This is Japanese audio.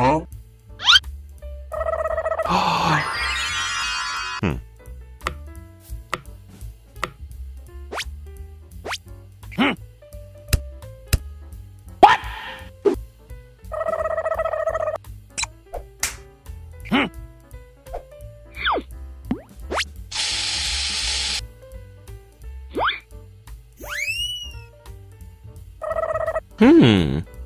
Huh? hmm. What? Hmm. Hmm.